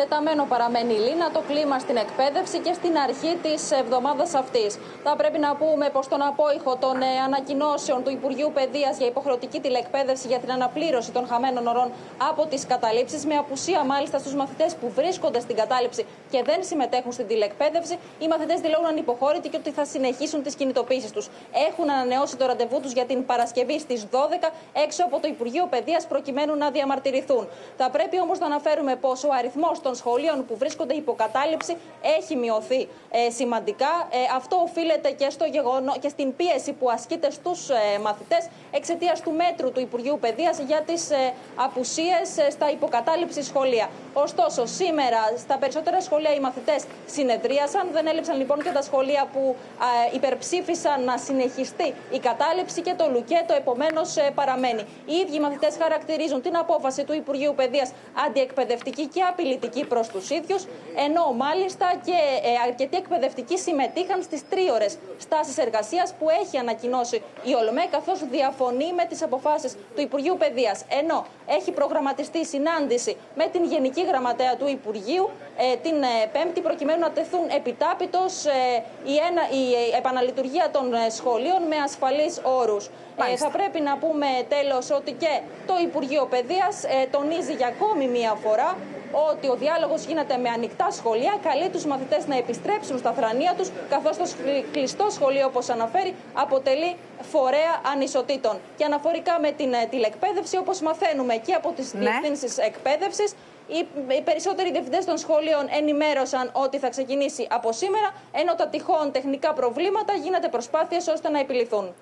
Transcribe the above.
Τεταμένο παραμένει η Λίνα, το κλίμα στην εκπαίδευση και στην αρχή της εβδομάδας αυτής. Θα πρέπει να πούμε πως τον απόϊχο των ε, ανακοινώσεων του Υπουργείου Παιδείας για υποχρεωτική τηλεκπαίδευση για την αναπλήρωση των χαμένων ωρών από τις καταλήψεις, με απουσία μάλιστα στους μαθητές που βρίσκονται στην κατάληψη και δεν συμμετέχουν στην τηλεκπαίδευση, οι μαθητές δηλώνουν ανυποχώρητοι και ότι θα συνεχίσουν τις κινητοποίησεις τους. Έχουν ανανεώσει το ραντεβού τους για την Παρασκευή στις 12 έξω από το Υπουργείο Παιδείας προκειμένου να διαμαρτυρηθούν. Θα πρέπει όμως να αναφέρουμε πως ο αριθμός των σχολείων που βρίσκονται υποκατάληψη έχει μειωθεί ε, σημαντικά. Ε, αυτό οφείλεται και, στο γεγονό, και στην πίεση που ασκείται στους ε, μαθητές εξαιτίας του μέτρου του Υπουργείου Παιδείας για τις ε, απουσίες ε, στα υποκατάληψη σχολεία. Ωστόσο, σήμερα στα περισσότερα σχολεία οι μαθητές συνεδρίασαν. Δεν έλειψαν λοιπόν και τα σχολεία που ε, υπερψήφισαν να συνεχιστεί η κατάληψη και το λουκέτο επομένως ε, παραμένει. Οι ίδιοι μαθητές χαρακτηρίζουν την απόφαση του Υπουργείου Παιδείας αντιεκπαιδευτική και απειλητική προς τους ίδιους, ενώ μάλιστα και ε, αρκετοί εκπαιδευτικοί συμμετείχαν στις τρίωρες στάσεις εργασίας που έχει ανακοινώσει η ΟΛΜΕ, καθώς διαφωνεί με τις αποφάσεις του Υπουργείου Παιδείας. Ενώ έχει προγραμματιστεί συνάντηση με την Γενική Γραμματέα του Υπουργείου ε, την ε, Πέμπτη, προκειμένου να τεθούν επιτάπητος η, ένα, η επαναλειτουργία των σχολείων με ασφαλείς όρους. θα πρέπει να πούμε τέλος ότι και το Υπουργείο Παιδείας τονίζει για ακόμη μία φορά ότι ο διάλογος γίνεται με ανοιχτά σχολεία, καλεί τους μαθητές να επιστρέψουν στα θρανία τους, καθώς το κλειστό σχολείο, όπως αναφέρει, αποτελεί φορέα ανισοτήτων. Και αναφορικά με την τηλεκπαίδευση, όπως μαθαίνουμε και από τις ναι. διευθύνσεις εκπαίδευσης, οι περισσότεροι διευθυντές των σχολείων ενημέρωσαν ότι θα ξεκινήσει από σήμερα, ενώ τα τυχόν τεχνικά προβλήματα γίνεται προσπάθειε ώστε να επιληθούν.